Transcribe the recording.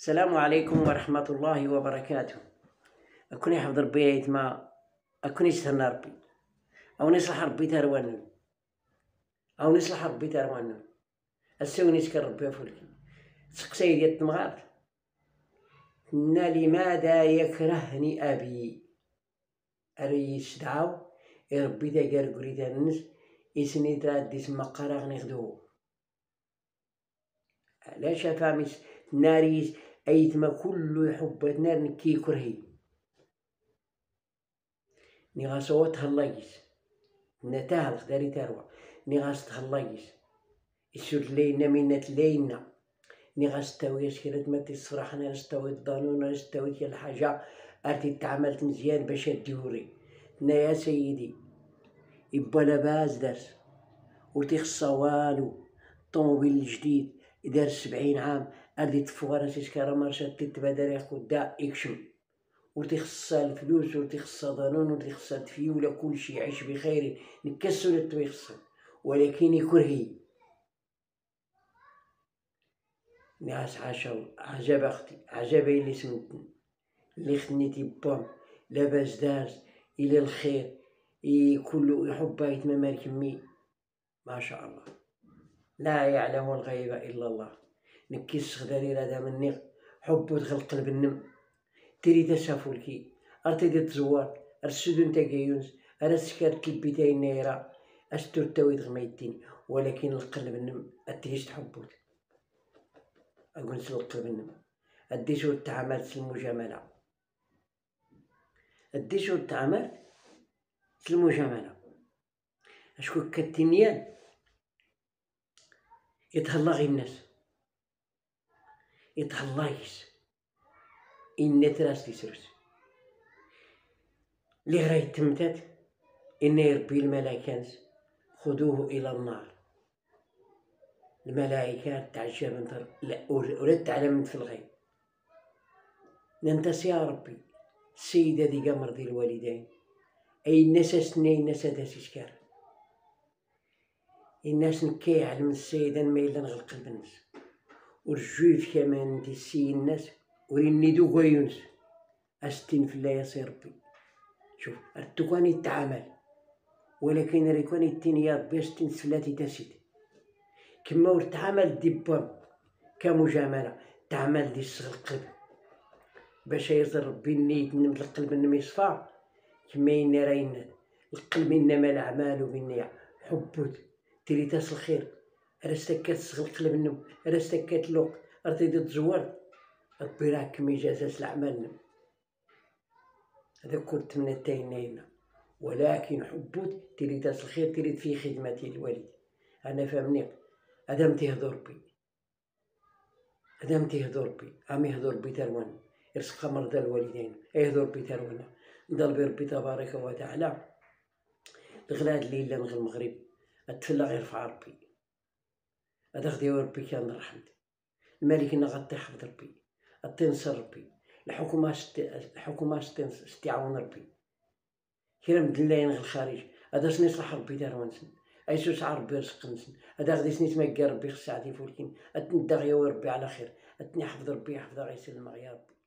السلام عليكم ورحمة الله وبركاته. أكون يحفظ ربي يتما أكون يستنى ربي أو نصلح ربي تروان أو نصلح ربي تروان السوني يسكر ربي فولكي سقسي ديال التمغات لماذا يكرهني أبي؟ أريس دعاو ربي تا قال قريت الناس إسني تراد اسم قراغ نخدو علاش فامس ناريس. أيتما كل يحب نار نكي كرهي ني غاسوات هلايس نتاهل خداري تروى ني غاس تهلايس. السوت لينا منات لينا. ني غاس تاوي سكرت ما تصفرح أنا نستوي الضانون نستوي كل حاجة. أرتي تعملت مزيان باش ديوري نا يا سيدي. يبا لاباس درس وتيخصا والو. طوموبيل الجديد. دار سبعين عام هادي تفوغ سيس كارا مارشات تتبادر دا يكشم وتخصها الفلوس وتخصها ضنون وتخصها تفيولة كل شي يعيش بخير نكسو للتويخصها ولكن يكرهي ناس عاشوا عجب أختي عجب إللي سمتني اللي خنيتي بام لاباس دارس إلى الخير كله يحب يتممر كمي ما شاء الله. لا يعلم الغيب إلا الله. نكيس خداري هذا مني حب دخل قلب النم. تري تسافولكي ارتدي تزوار ارسدون تاكيونس ارا سكرت البيتاي نيرا استر تاويد غميتين ولكن القلب النم اتيش تحبوت. أقول القلب النم. اديشو تعاملت المجاملة. اديشو تعاملت المجاملة. أشكو كتنيان؟ يتهلا غي الناس. يتهلايس إن تراس تسرس اللي غرا يتمتات إن يربي الملائكة خذوه إلى النار. الملائكة تعجب لا ولا تعلم في الغيب. ننتس يا ربي. السيدة دي قمر دي الوالدين. أي الناس سنين الناس تاسيسكار الناس نكي علم السيدة ما إلا نغلق البنس ورجوف كمان دي سي الناس وريني دو غيونس أستين في الله يا ربي. شوف التوكاني التعامل ولكن التينيا ربي أستين سلاتي تاسيد كما ورتعامل دي بام كمجاملة تعمل دي صغر القلب باش يزر ربي النيت نم القلب نم يصفى كما يني راين القلب إنما الأعمال بالنية حبوت. تري تاس الخير رستكات صغل قلب النم رستكات لوق ارتدي تزور ربي راه كمي جازاس الأعمال هذا كنت من التاينين ولكن حبوت تري تاس الخير تريد في خدمتي الوالد. أنا فهمني هذا متيهضر بي هذا متيهضر بي عم يهضر بي تروان يرزق مرضى الوالدين. يهضر بي تروان نضل بربي تبارك وتعالى. الغلاد الليلة نغ المغرب. التفلا غير في ربي هذا غدي ربي كان رحمت الملك غطي حفظ ربي. التنصر ربي. الحكومة ست... الحكومة استعاون ربي. كرا مدلاين غير الخارج. هذا سني صح ربي دار ونسن أي سو سع ربي رزق نسن هذا غدي سني تمكى ربي؟ خص عادي فولكين. اتندغ يا ربي على خير. أتني حفظ ربي حفظ غيسلم يا ربي